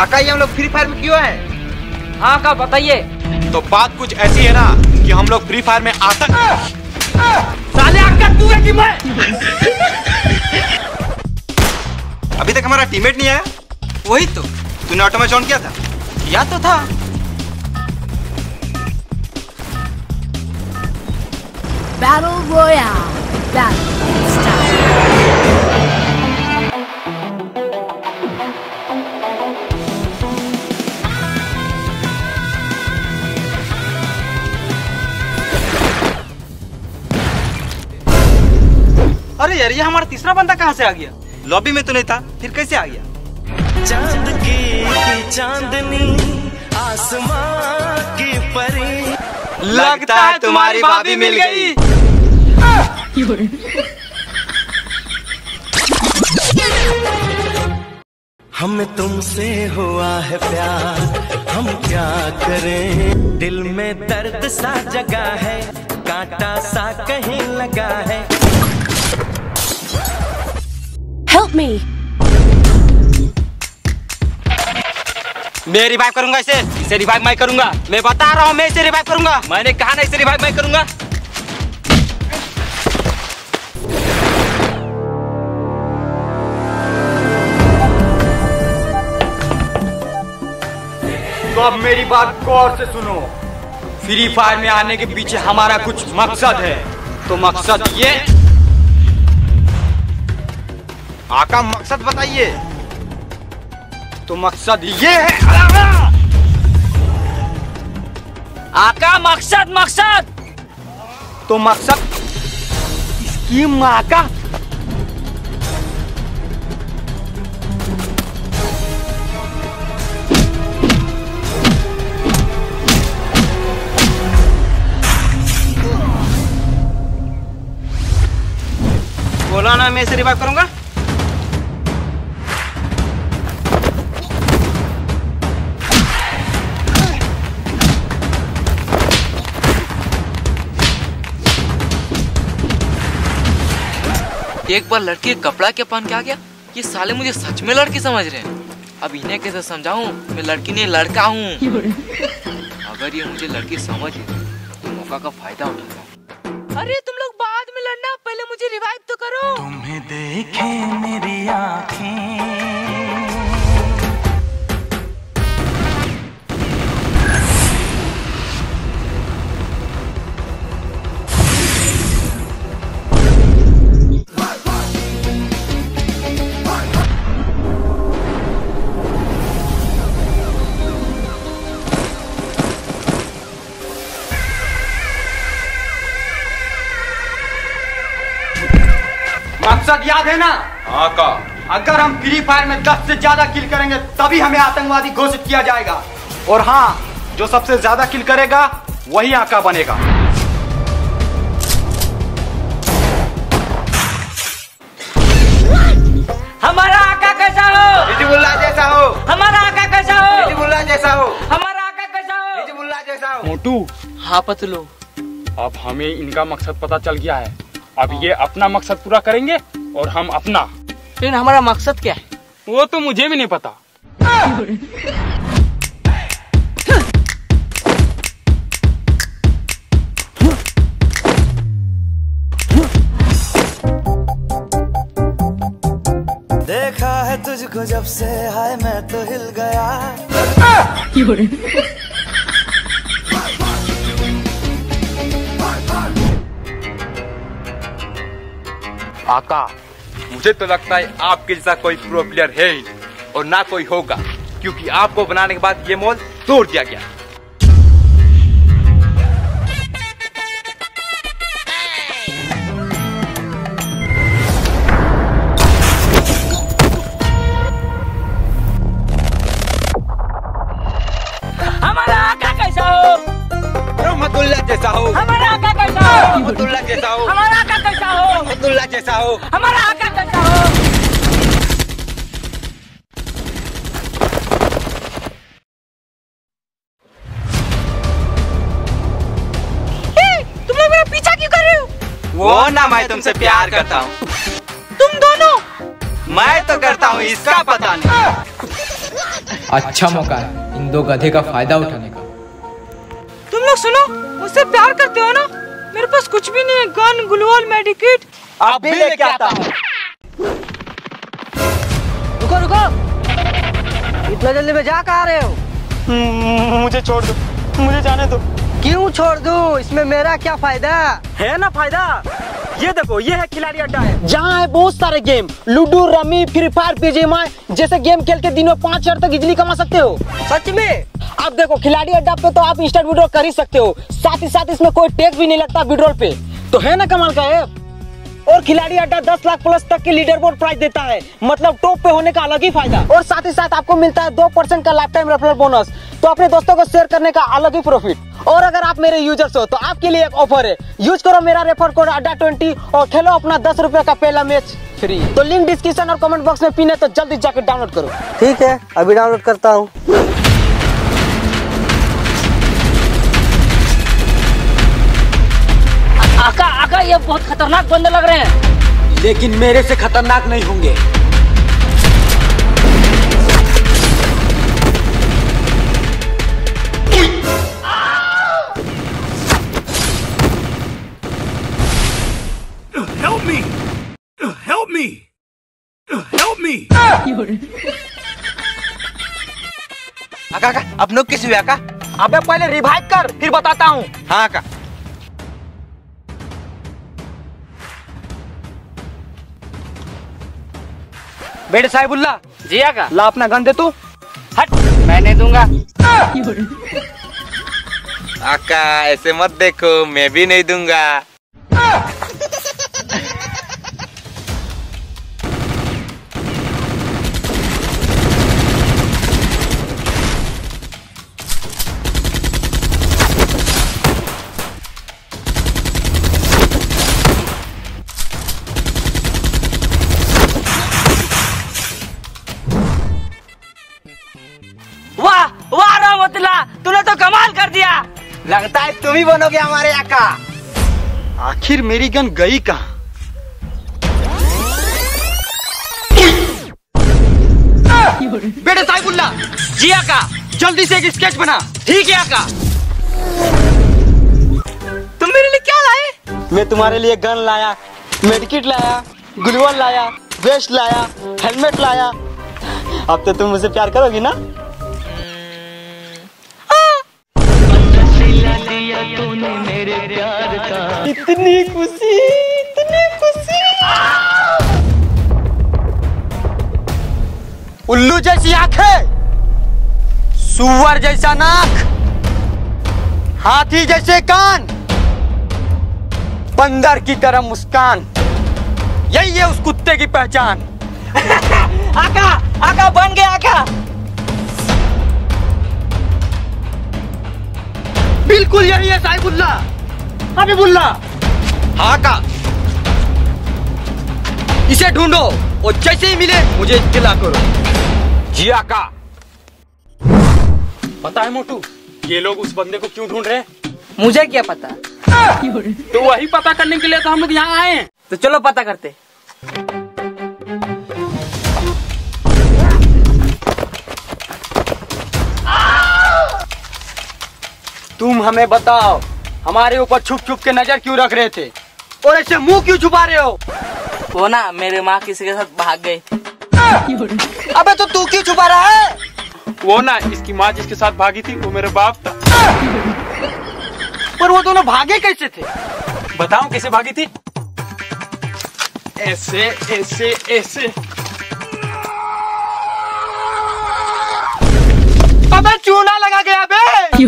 ये हम लोग फ्री फायर में क्यों है? हाँ का बताइए। तो बात कुछ ऐसी है ना कि हम लोग फ्री फायर में आतंक साले आका तू है कि मैं? अभी तक हमारा टीममेट नहीं आया। वही तो तूने ऑटो मैच ऑन किया था। किया तो था। Battle Royale. Battle यार ये हमारा तीसरा बंदा कहाँ से आ गया? लॉबी में तो नहीं था फिर कैसे आ गया? चाँद की चांदनी आसमां की परी। लगता है तुम्हारी भाभी मिल गई। हमें तुमसे हुआ है प्यार हम क्या करें? दिल में दर्द सा जगा है कांटा सा कहीं लगा है। Help me. मैं रिवाइव करूँगा इसे। इसे रिवाइव मैं करूँगा। मैं बता रहा हूँ मैं इसे रिवाइव करूँगा। मैंने कहा ना इसे रिवाइव मैं करूँगा। तो अब मेरी बात गौर से सुनो। फ्री फायर में आने के पीछे हमारा कुछ मकसद है। तो मकसद ये आका मकसद बताइए। तो मकसद ये है। आका मकसद मकसद। तो मकसद इसकी माँ का बोला ना मैं इसे रिवाइव करूँगा। एक बार लड़की कपड़ा के पहन के आ गया। ये साले मुझे सच में लड़की समझ रहे हैं। अब इन्हें कैसे समझाऊं? मैं लड़की नहीं, लड़का हूँ। अगर ये मुझे लड़की समझ तो मौका का फ़ायदा उठाता अरे, तुम लोग बाद में लड़ना, पहले मुझे रिवाइव तो करो। तुम्हें देखे मेरी आँखें। मकसद याद है ना? आका अगर हम फ्री फायर में 10 से ज़्यादा किल करेंगे तभी हमें आतंकवादी घोषित किया जाएगा। और हाँ जो सबसे ज़्यादा किल करेगा वही आका बनेगा। हमारा आका कैसा हो? हिजबुल्लाह जैसा हो। हमारा आका कैसा हो? हिजबुल्लाह जैसा हो। हमारा आका कैसा हो? हिजबुल्लाह जैसा हो। मोटू। हाँ पतलो। अब हमें इनका मकसद पता चल गया है। अब ये अपना मकसद पूरा करेंगे और हम अपना। फिर हमारा मकसद क्या है? वो तो मुझे भी नहीं पता। देखा है तुझको जब से हाय मैं तो हिल गया। आका मुझे तो लगता है आपके जैसा कोई प्रो प्लेयर है ही और ना कोई होगा क्योंकि आपको बनाने के बाद ये मॉल तोड़ दिया गया। हमारा आका कैसा हो? रहमतुल्लाह जैसा हो। हमारा जैसा हो हमारा आका कैसा हो जैसा हो हमारा आका कैसा हो वो ना मैं तुमसे प्यार करता हूँ तुम दोनों मैं तो करता हूँ इसका पता नहीं अच्छा मौका है। इन दो गधे का फ़ायदा उठाने का। तुम लोग सुनो, मुझसे प्यार करते हो ना? मेरे पास कुछ भी नहीं है। गन ग्लूवॉल मेडिकेट। आप भी लेके आता हूँ? रुको रुको। इतना जल्दी में जा कहा रहे हो? मुझे छोड़ दो। मुझे जाने दो। क्यों छोड़ दो? इसमें मेरा क्या फ़ायदा? है ना फ़ायदा? ये देखो ये है खिलाड़ी अड्डा है। जहाँ है बहुत सारे game. Ludo rummy free fire पीजेमाई जैसे गेम खेल के दिनों में पाँच हज़ार तक इजिली कमा सकते हो। सच में? आप देखो खिलाड़ी अड्डा पे तो आप इंस्टेंट विड्रॉल कर ही सकते हो। साथ ही साथ इसमें कोई टैक्स भी नहीं लगता विड्रॉल पे। तो है ना कमाल का ऐप और खिलाड़ी अड्डा 10 लाख प्लस तक के लीडर बोर्ड प्राइस देता है। मतलब टॉप पे होने का अलग ही फ़ायदा। और साथ ही साथ आपको मिलता है दो परसेंट का लाइफ टाइम रेफरल बोनस तो अपने दोस्तों को शेयर करने का अलग ही प्रॉफिट और अगर आप मेरे यूज़र्स हो तो आपके लिए एक ऑफ़र है। यूज़ करो मेरा रेफर कोड अड्डा ट्वेंटी और खेलो अपना दस रुपए का पहला मैच फ्री तो लिंक डिस्क्रिप्शन और कमेंट बॉक्स में पीने तो जल्दी जाकर डाउनलोड करो। ठीक है, अभी डाउनलोड करता हूँ। आका ये बहुत खतरनाक बंदे लग रहे हैं लेकिन मेरे से खतरनाक नहीं होंगे Help me! Help me! Help me! आका आका अपनों किस हुआ अबे पहले रिवाइव कर फिर बताता हूँ हाँ आका बेटे साहिबुल्ला। जी आका। ला अपना गन दे तू। हट। मैं नहीं दूँगा। आका ऐसे मत देखो मैं भी नहीं दूँगा। वाह रहमतुल्ला तूने तो कमाल कर दिया। लगता है तुम ही बनोगे हमारे आका। आखिर मेरी गन गई कहाँ? बेटे साहिबुल्ला जी आका। जल्दी से एक स्केच बना। ठीक है आका। तुम मेरे लिए क्या लाए? मैं तुम्हारे लिए गन लाया मेडिकिट लाया ग्लूवल लाया वेस्ट लाया हेलमेट लाया। अब तो तुम मुझसे प्यार करोगी ना? इतनी खुशी इतनी खुशी। उल्लू जैसी आँखें, सुअर जैसा नाक, हाथी जैसे कान, बंदर की तरह मुस्कान। यही है उस कुत्ते की पहचान। आका आका बन गया, आका। बिल्कुल यही है साहिबुल्ला हबीबुल्ला हाँ का। इसे ढूंढो और जैसे ही मिले मुझे इत्तला करो। जी आका पता है मोटू ये लोग उस बंदे को क्यों ढूंढ रहे हैं? मुझे क्या पता? तो वही पता करने के लिए तो हम लोग यहाँ आए हैं। तो चलो पता करते। तुम हमें बताओ हमारे ऊपर छुप छुप के नज़र क्यों रख रहे थे? और ऐसे मुँह क्यों छुपा रहे हो? वो ना मेरे माँ किसी के साथ भाग गई अबे तो तू क्यों छुपा रहा है? वो ना इसकी माँ जिसके साथ भागी थी वो मेरे बाप था। पर वो दोनों भागे कैसे थे? बताओ कैसे भागी थी? ऐसे ऐसे ऐसे। अबे चूना लगा गया बे!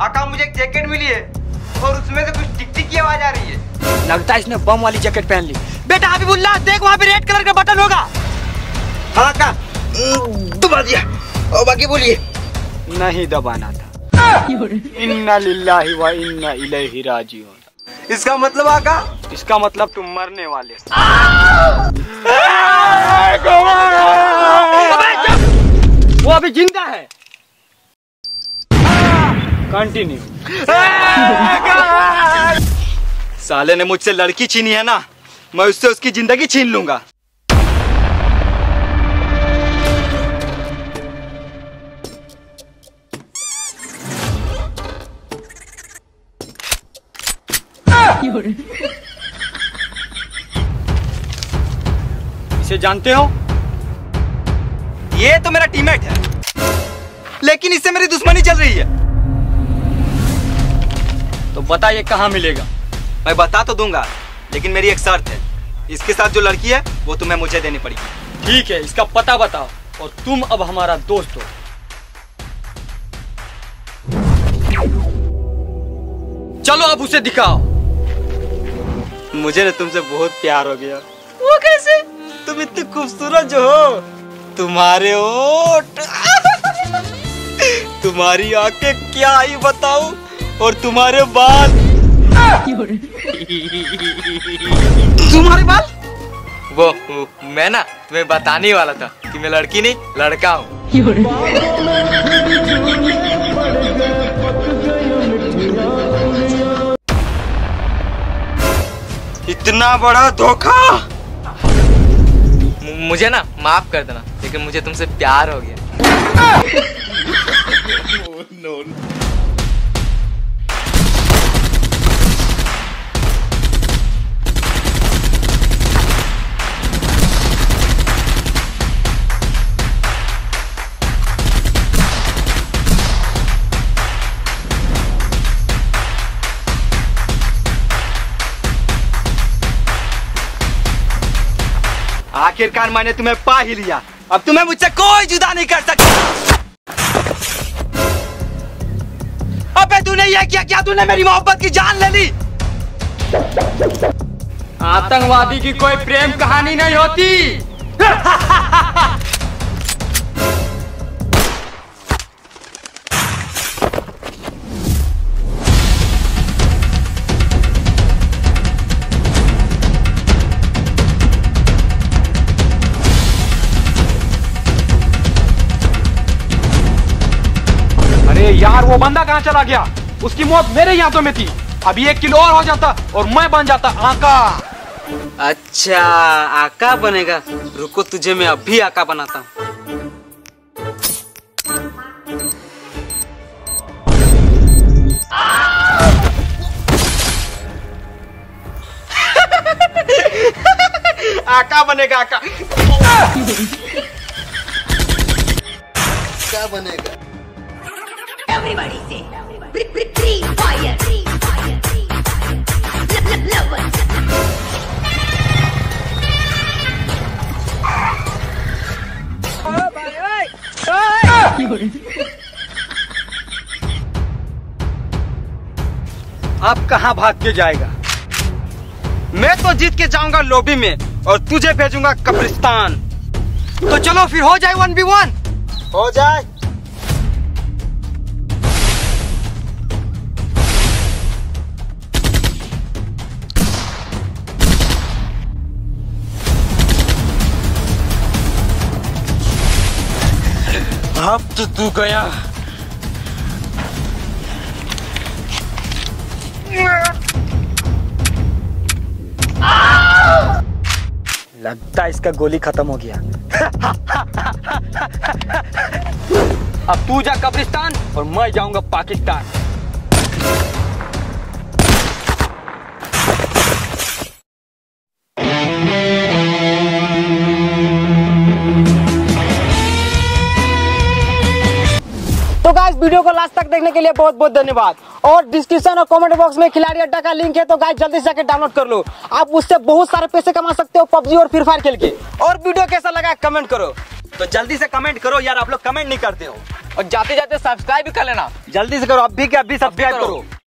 आका मुझे एक जैकेट मिली है और उसमें से कुछ टिक टिक की आवाज़ आ रही है। लगता है इसने बम वाली जैकेट पहन ली। बेटा हबीबुल्ला देख वहाँ पे रेड कलर का बटन होगा। हाँ का दबा दिया और बाकी बोलिए। नहीं दबाना था। इन्ना लिल्लाहि व इन्ना इलैहि राजिऊन। इसका मतलब आका? इसका मतलब तुम मरने वाले कंटिन्यू साले ने मुझसे लड़की छीनी है ना, मैं उससे उसकी ज़िंदगी छीन लूँगा। इसे जानते हो? ये तो मेरा टीममेट है, लेकिन इससे मेरी दुश्मनी चल रही है। तो बताइए कहाँ मिलेगा? मैं बता तो दूँगा लेकिन मेरी एक शर्त है। इसके साथ जो लड़की है वो तुम्हें मुझे देनी पड़ेगी। ठीक है इसका पता बताओ और तुम अब हमारा दोस्त हो। चलो अब उसे दिखाओ। मुझे ना तुमसे बहुत प्यार हो गया। वो कैसे? तुम इतनी खूबसूरत जो हो। तुम्हारे ओठ तुम्हारी आँखें क्या ही बताऊँ। और तुम्हारे बाल। तुम्हारे बाल? वो, मैं ना तुम्हें बताने वाला था कि मैं लड़की नहीं लड़का हूँ। इतना बड़ा धोखा! मुझे ना माफ़ कर देना लेकिन मुझे तुमसे प्यार हो गया। आखिरकार मैंने तुम्हें पा ही लिया। अब तुम्हें मुझसे कोई जुदा नहीं कर सकता। अबे तूने ये किया क्या तूने मेरी मोहब्बत की जान ले ली? आतंकवादी की कोई प्रेम कहानी नहीं होती। वो बंदा कहाँ चला गया? उसकी मौत मेरे ही हाथों में थी। अभी एक किलो और हो जाता और मैं बन जाता आका। अच्छा आका बनेगा। रुको तुझे मैं अभी आका बनाता हूँ। आका बनेगा आका। क्या बनेगा? आप कहा भाग के जाएगा? मैं तो जीत के जाऊँगा लोबी में और तुझे भेजूँगा कब्रिस्तान। तो चलो फिर हो जाए वन बी वन हो जाए। अब तो तू गया। लगता है इसका गोली खत्म हो गया। अब तू जा कब्रिस्तान और मैं जाऊँगा पाकिस्तान। वीडियो को लास्ट तक देखने के लिए बहुत बहुत धन्यवाद। और डिस्क्रिप्शन और कमेंट बॉक्स में खिलाड़ी अड्डा का लिंक है तो गाइस जल्दी से जाकर डाउनलोड कर लो। आप उससे बहुत सारे पैसे कमा सकते हो पबजी और फ्री फायर खेल के। और वीडियो कैसा लगा कमेंट करो। तो जल्दी से कमेंट करो यार आप लोग कमेंट नहीं करते हो। और जाते जाते सब्सक्राइब भी कर लेना। जल्दी से करो अभी के अभी सब्सक्राइब करो। करो।